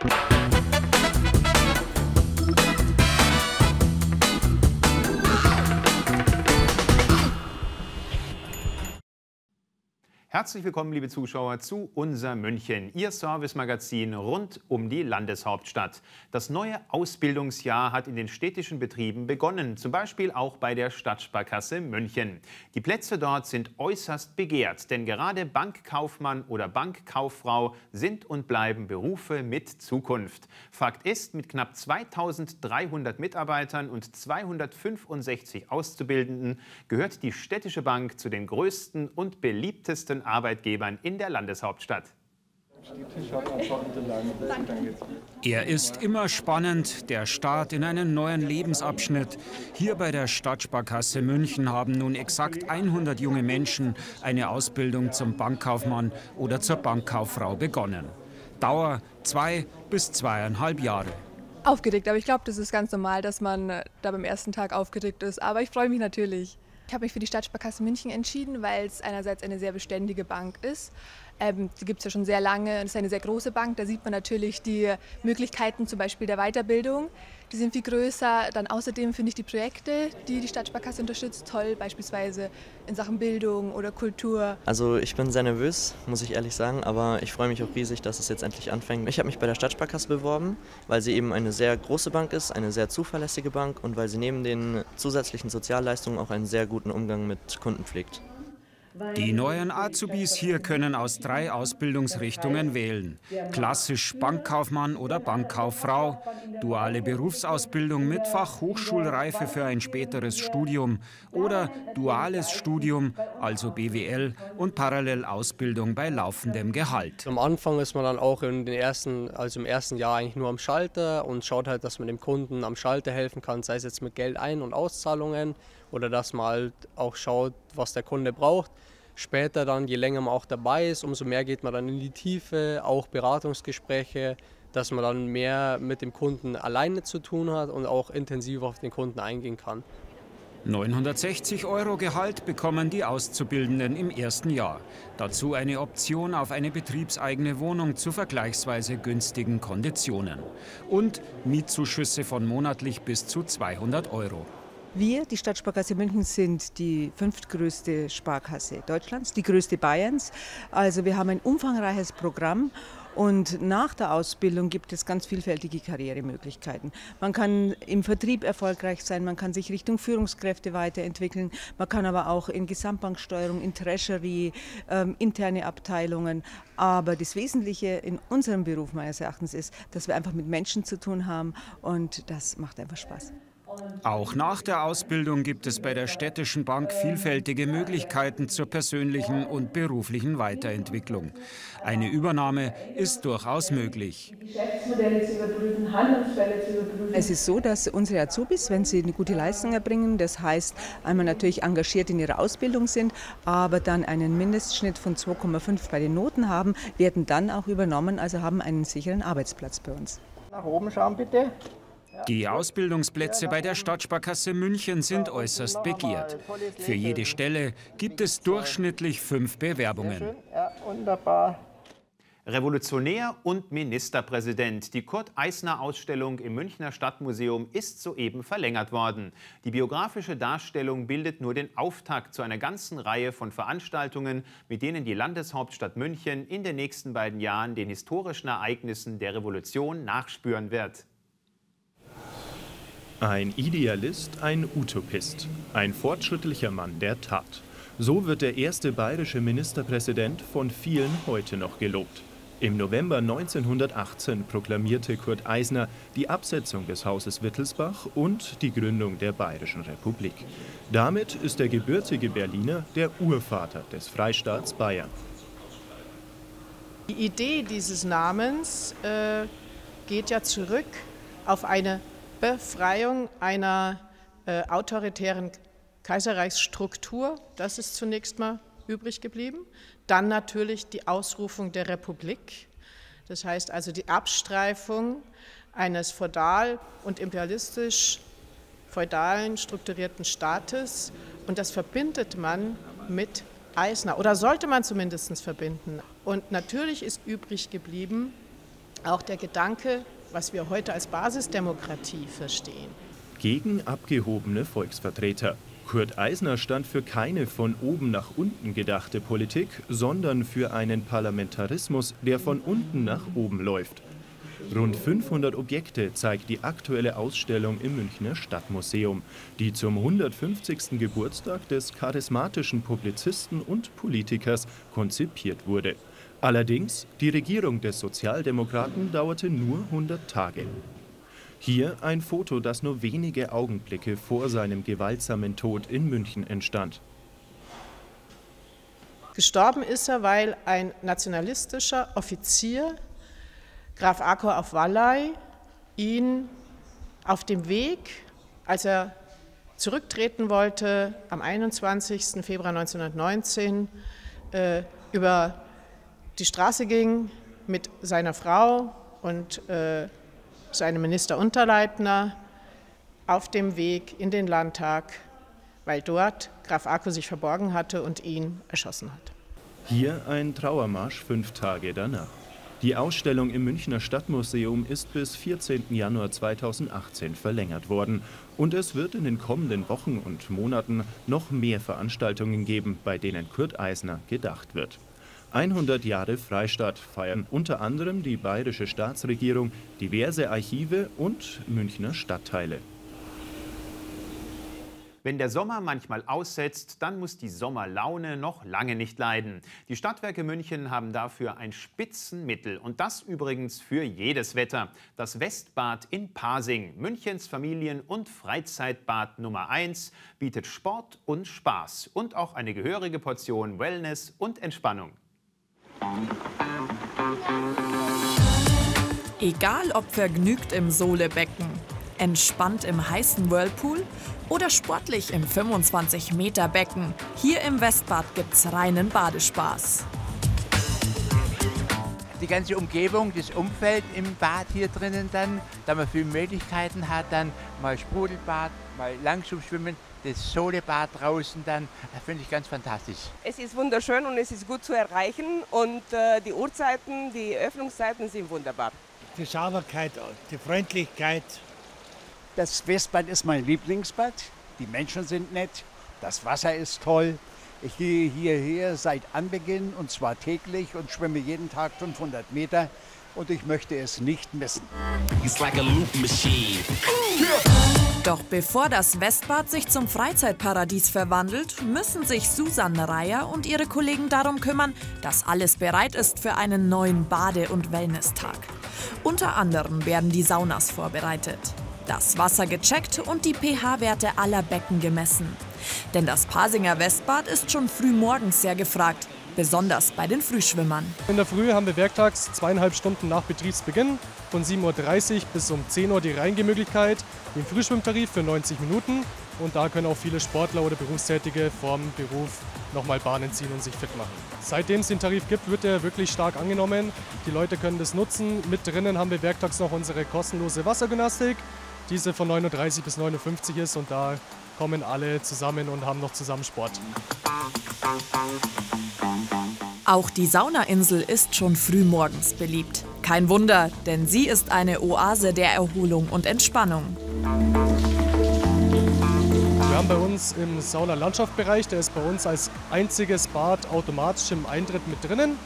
Thank you. Herzlich willkommen, liebe Zuschauer, zu Unser München, Ihr Servicemagazin rund um die Landeshauptstadt. Das neue Ausbildungsjahr hat in den städtischen Betrieben begonnen, zum Beispiel auch bei der Stadtsparkasse München. Die Plätze dort sind äußerst begehrt, denn gerade Bankkaufmann oder Bankkauffrau sind und bleiben Berufe mit Zukunft. Fakt ist, mit knapp 2300 Mitarbeitern und 265 Auszubildenden gehört die Städtische Bank zu den größten und beliebtesten Arbeitgebern in der Landeshauptstadt. Er ist immer spannend, der Start in einen neuen Lebensabschnitt. Hier bei der Stadtsparkasse München haben nun exakt 100 junge Menschen eine Ausbildung zum Bankkaufmann oder zur Bankkauffrau begonnen. Dauer zwei bis zweieinhalb Jahre. Aufgeregt, aber ich glaube, das ist ganz normal, dass man da beim ersten Tag aufgeregt ist. Aber ich freue mich natürlich. Ich habe mich für die Stadtsparkasse München entschieden, weil es einerseits eine sehr beständige Bank ist. Ähm, die gibt es ja schon sehr lange. Es ist eine sehr große Bank. Da sieht man natürlich die Möglichkeiten zum Beispiel der Weiterbildung. Die sind viel größer. Dann außerdem finde ich die Projekte, die die Stadtsparkasse unterstützt, toll. Beispielsweise in Sachen Bildung oder Kultur. Also ich bin sehr nervös, muss ich ehrlich sagen. Aber ich freue mich auch riesig, dass es jetzt endlich anfängt. Ich habe mich bei der Stadtsparkasse beworben, weil sie eben eine sehr große Bank ist, eine sehr zuverlässige Bank und weil sie neben den zusätzlichen Sozialleistungen auch einen sehr guten Umgang mit Kunden pflegt. Die neuen Azubis hier können aus drei Ausbildungsrichtungen wählen. Klassisch Bankkaufmann oder Bankkauffrau, duale Berufsausbildung mit Fachhochschulreife für ein späteres Studium oder duales Studium, also BWL und parallel Ausbildung bei laufendem Gehalt. Am Anfang ist man dann auch in den ersten, also im ersten Jahr eigentlich nur am Schalter und schaut halt, dass man dem Kunden am Schalter helfen kann, sei es jetzt mit Geld ein- und Auszahlungen oder dass man halt auch schaut, was der Kunde braucht. Später dann, je länger man auch dabei ist, umso mehr geht man dann in die Tiefe, auch Beratungsgespräche, dass man dann mehr mit dem Kunden alleine zu tun hat und auch intensiv auf den Kunden eingehen kann. 960 Euro Gehalt bekommen die Auszubildenden im ersten Jahr. Dazu eine Option auf eine betriebseigene Wohnung zu vergleichsweise günstigen Konditionen. Und Mietzuschüsse von monatlich bis zu 200 Euro. Wir, die Stadtsparkasse München, sind die fünftgrößte Sparkasse Deutschlands, die größte Bayerns. Also wir haben ein umfangreiches Programm und nach der Ausbildung gibt es ganz vielfältige Karrieremöglichkeiten. Man kann im Vertrieb erfolgreich sein, man kann sich Richtung Führungskräfte weiterentwickeln, man kann aber auch in Gesamtbanksteuerung, in Treasury, ähm, interne Abteilungen. Aber das Wesentliche in unserem Beruf meines Erachtens ist, dass wir einfach mit Menschen zu tun haben und das macht einfach Spaß. Auch nach der Ausbildung gibt es bei der Städtischen Bank vielfältige Möglichkeiten zur persönlichen und beruflichen Weiterentwicklung. Eine Übernahme ist durchaus möglich. Es ist so, dass unsere Azubis, wenn sie eine gute Leistung erbringen, das heißt einmal natürlich engagiert in ihrer Ausbildung sind, aber dann einen Mindestschnitt von 2,5 bei den Noten haben, werden dann auch übernommen, also haben einen sicheren Arbeitsplatz bei uns. Nach oben schauen bitte. Die Ausbildungsplätze bei der Stadtsparkasse München sind äußerst begehrt. Für jede Stelle gibt es durchschnittlich fünf Bewerbungen. Revolutionär und Ministerpräsident. Die Kurt-Eisner-Ausstellung im Münchner Stadtmuseum ist soeben verlängert worden. Die biografische Darstellung bildet nur den Auftakt zu einer ganzen Reihe von Veranstaltungen, mit denen die Landeshauptstadt München in den nächsten beiden Jahren den historischen Ereignissen der Revolution nachspüren wird. Ein Idealist, ein Utopist, ein fortschrittlicher Mann der Tat. So wird der erste bayerische Ministerpräsident von vielen heute noch gelobt. Im November 1918 proklamierte Kurt Eisner die Absetzung des Hauses Wittelsbach und die Gründung der Bayerischen Republik. Damit ist der gebürtige Berliner der Urvater des Freistaats Bayern. Die Idee dieses Namens äh, geht ja zurück auf eine Befreiung einer äh, autoritären Kaiserreichsstruktur, das ist zunächst mal übrig geblieben. Dann natürlich die Ausrufung der Republik, das heißt also die Abstreifung eines feudal- und imperialistisch feudalen strukturierten Staates und das verbindet man mit Eisner oder sollte man zumindest verbinden. Und natürlich ist übrig geblieben auch der Gedanke, was wir heute als Basisdemokratie verstehen. Gegen abgehobene Volksvertreter. Kurt Eisner stand für keine von oben nach unten gedachte Politik, sondern für einen Parlamentarismus, der von unten nach oben läuft. Rund 500 Objekte zeigt die aktuelle Ausstellung im Münchner Stadtmuseum, die zum 150. Geburtstag des charismatischen Publizisten und Politikers konzipiert wurde. Allerdings, die Regierung des Sozialdemokraten dauerte nur 100 Tage. Hier ein Foto, das nur wenige Augenblicke vor seinem gewaltsamen Tod in München entstand. Gestorben ist er, weil ein nationalistischer Offizier, Graf Akor auf Wallai, ihn auf dem Weg, als er zurücktreten wollte, am 21. Februar 1919 äh, über die Straße ging mit seiner Frau und äh, seinem Ministerunterleitner auf dem Weg in den Landtag, weil dort Graf Akko sich verborgen hatte und ihn erschossen hat. Hier ein Trauermarsch fünf Tage danach. Die Ausstellung im Münchner Stadtmuseum ist bis 14. Januar 2018 verlängert worden. Und es wird in den kommenden Wochen und Monaten noch mehr Veranstaltungen geben, bei denen Kurt Eisner gedacht wird. 100 Jahre Freistaat feiern unter anderem die bayerische Staatsregierung, diverse Archive und Münchner Stadtteile. Wenn der Sommer manchmal aussetzt, dann muss die Sommerlaune noch lange nicht leiden. Die Stadtwerke München haben dafür ein Spitzenmittel und das übrigens für jedes Wetter. Das Westbad in Pasing, Münchens Familien- und Freizeitbad Nummer 1, bietet Sport und Spaß und auch eine gehörige Portion Wellness und Entspannung. Egal ob vergnügt im Sohlebecken, entspannt im heißen Whirlpool oder sportlich im 25-Meter-Becken, hier im Westbad gibt's reinen Badespaß. Die ganze Umgebung, das Umfeld im Bad hier drinnen dann, da man viele Möglichkeiten hat, dann mal Sprudelbad, mal Langschubschwimmen, das Solebad draußen dann, finde ich ganz fantastisch. Es ist wunderschön und es ist gut zu erreichen und äh, die Uhrzeiten, die Öffnungszeiten sind wunderbar. Die Sauberkeit, die Freundlichkeit. Das Westbad ist mein Lieblingsbad. Die Menschen sind nett, das Wasser ist toll. Ich gehe hierher seit Anbeginn und zwar täglich und schwimme jeden Tag 500 Meter und ich möchte es nicht missen. Doch bevor das Westbad sich zum Freizeitparadies verwandelt, müssen sich Susanne Reier und ihre Kollegen darum kümmern, dass alles bereit ist für einen neuen Bade- und Wellnesstag. Unter anderem werden die Saunas vorbereitet, das Wasser gecheckt und die pH-Werte aller Becken gemessen. Denn das Pasinger Westbad ist schon früh morgens sehr gefragt, besonders bei den Frühschwimmern. In der Früh haben wir werktags zweieinhalb Stunden nach Betriebsbeginn von 7.30 Uhr bis um 10 Uhr die Reingemöglichkeit, den Frühschwimmtarif für 90 Minuten und da können auch viele Sportler oder Berufstätige vorm Beruf nochmal Bahnen ziehen und sich fit machen. Seitdem es den Tarif gibt, wird er wirklich stark angenommen. Die Leute können das nutzen. Mit drinnen haben wir werktags noch unsere kostenlose Wassergymnastik, diese von 9.30 Uhr bis 9.50 Uhr ist und da kommen alle zusammen und haben noch zusammen Sport. Auch die Saunainsel ist schon früh morgens beliebt. Kein Wunder, denn sie ist eine Oase der Erholung und Entspannung. Wir haben bei uns im Sauna-Landschaftbereich, der ist bei uns als einziges Bad automatisch im Eintritt mit drinnen.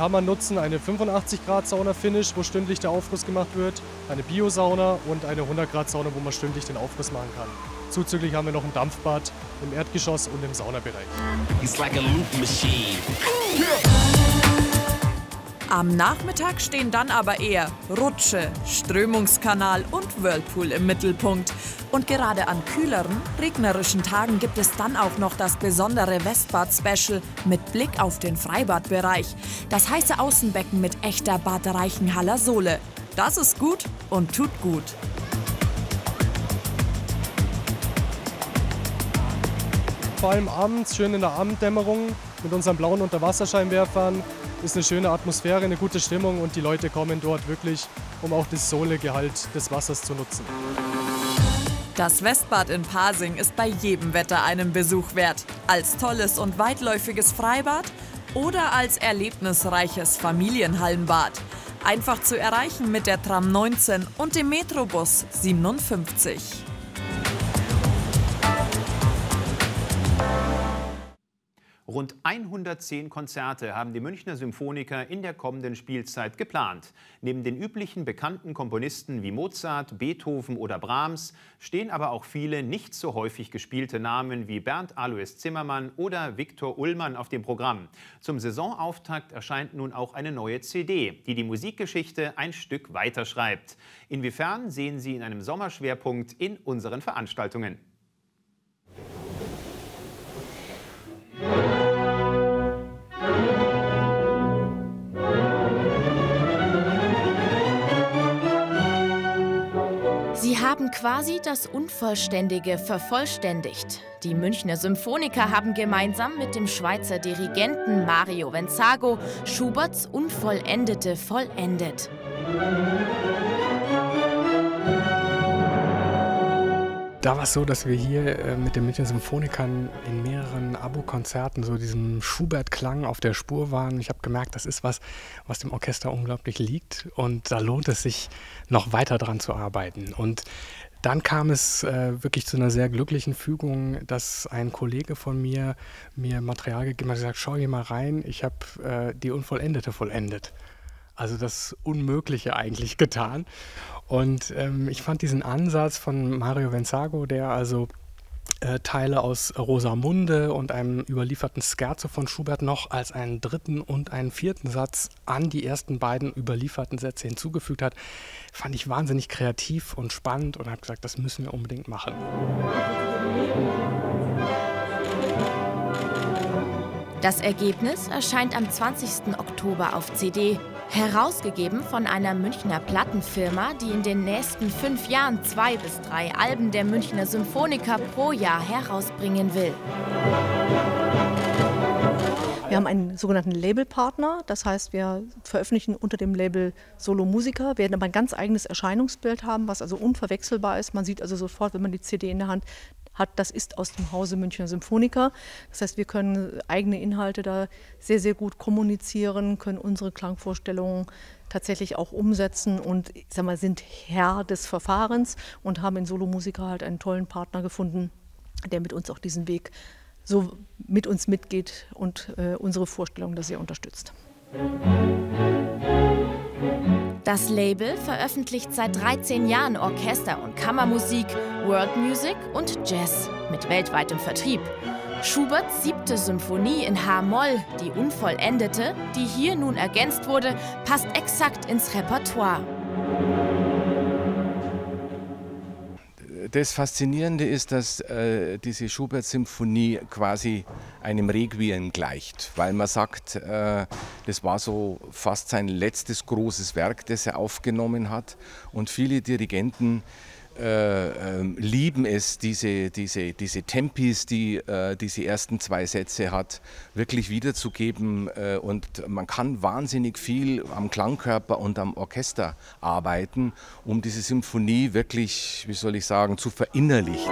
Kann man nutzen eine 85 Grad Sauna Finish, wo stündlich der Aufguss gemacht wird, eine Bio-Sauna und eine 100 Grad Sauna, wo man stündlich den Aufguss machen kann. Zuzüglich haben wir noch ein Dampfbad im Erdgeschoss und im Saunabereich. Am Nachmittag stehen dann aber eher Rutsche, Strömungskanal und Whirlpool im Mittelpunkt. Und gerade an kühleren, regnerischen Tagen gibt es dann auch noch das besondere Westbad-Special mit Blick auf den Freibadbereich. Das heiße Außenbecken mit echter Bad Reichenhaller Sohle. Das ist gut und tut gut. Vor allem abends, schön in der Abenddämmerung mit unseren blauen Unterwasserscheinwerfern, ist eine schöne Atmosphäre, eine gute Stimmung und die Leute kommen dort wirklich, um auch das Sohlegehalt des Wassers zu nutzen. Das Westbad in Pasing ist bei jedem Wetter einen Besuch wert. Als tolles und weitläufiges Freibad oder als erlebnisreiches Familienhallenbad. Einfach zu erreichen mit der Tram 19 und dem Metrobus 57. Rund 110 Konzerte haben die Münchner Symphoniker in der kommenden Spielzeit geplant. Neben den üblichen bekannten Komponisten wie Mozart, Beethoven oder Brahms stehen aber auch viele nicht so häufig gespielte Namen wie Bernd Alois Zimmermann oder Viktor Ullmann auf dem Programm. Zum Saisonauftakt erscheint nun auch eine neue CD, die die Musikgeschichte ein Stück weiterschreibt. Inwiefern sehen Sie in einem Sommerschwerpunkt in unseren Veranstaltungen. Haben quasi das Unvollständige vervollständigt. Die Münchner Symphoniker haben gemeinsam mit dem Schweizer Dirigenten Mario Venzago Schuberts Unvollendete vollendet. Da war es so, dass wir hier äh, mit den Münchner Symphonikern in mehreren Abo-Konzerten so diesem Schubert-Klang auf der Spur waren. Ich habe gemerkt, das ist was, was dem Orchester unglaublich liegt und da lohnt es sich, noch weiter dran zu arbeiten. Und dann kam es äh, wirklich zu einer sehr glücklichen Fügung, dass ein Kollege von mir mir Material gegeben hat und gesagt, schau hier mal rein, ich habe äh, die Unvollendete vollendet. Also das Unmögliche eigentlich getan. Und ähm, ich fand diesen Ansatz von Mario Venzago, der also äh, Teile aus Rosamunde und einem überlieferten Scherzo von Schubert noch als einen dritten und einen vierten Satz an die ersten beiden überlieferten Sätze hinzugefügt hat, fand ich wahnsinnig kreativ und spannend und habe gesagt, das müssen wir unbedingt machen. Das Ergebnis erscheint am 20. Oktober auf CD Herausgegeben von einer Münchner Plattenfirma, die in den nächsten fünf Jahren zwei bis drei Alben der Münchner Symphoniker pro Jahr herausbringen will. Wir haben einen sogenannten Labelpartner, das heißt, wir veröffentlichen unter dem Label Solo Musiker, werden aber ein ganz eigenes Erscheinungsbild haben, was also unverwechselbar ist. Man sieht also sofort, wenn man die CD in der Hand hat, das ist aus dem Hause Münchner Symphoniker. Das heißt, wir können eigene Inhalte da sehr, sehr gut kommunizieren, können unsere Klangvorstellungen tatsächlich auch umsetzen und ich sag mal, sind Herr des Verfahrens und haben in Solo Musiker halt einen tollen Partner gefunden, der mit uns auch diesen Weg so mit uns mitgeht und äh, unsere Vorstellungen da sehr unterstützt. Das Label veröffentlicht seit 13 Jahren Orchester- und Kammermusik, World Music und Jazz mit weltweitem Vertrieb. Schuberts siebte Symphonie in H-Moll, die unvollendete, die hier nun ergänzt wurde, passt exakt ins Repertoire. Das Faszinierende ist, dass äh, diese Schubert-Symphonie quasi einem Requiem gleicht, weil man sagt, äh, das war so fast sein letztes großes Werk, das er aufgenommen hat. Und viele Dirigenten äh, ähm, lieben es, diese, diese, diese Tempis, die äh, diese ersten zwei Sätze hat, wirklich wiederzugeben. Äh, und man kann wahnsinnig viel am Klangkörper und am Orchester arbeiten, um diese Symphonie wirklich, wie soll ich sagen, zu verinnerlichen.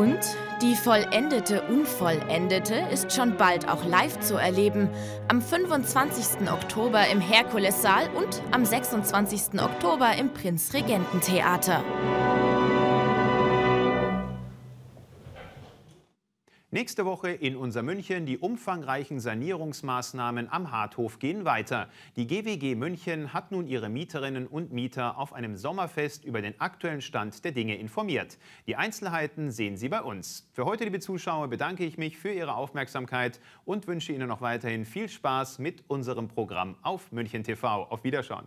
Und die vollendete Unvollendete ist schon bald auch live zu erleben. Am 25. Oktober im Herkulessaal und am 26. Oktober im Prinzregententheater. Nächste Woche in unser München. Die umfangreichen Sanierungsmaßnahmen am Harthof gehen weiter. Die GWG München hat nun ihre Mieterinnen und Mieter auf einem Sommerfest über den aktuellen Stand der Dinge informiert. Die Einzelheiten sehen Sie bei uns. Für heute, liebe Zuschauer, bedanke ich mich für Ihre Aufmerksamkeit und wünsche Ihnen noch weiterhin viel Spaß mit unserem Programm auf München TV. Auf Wiederschauen.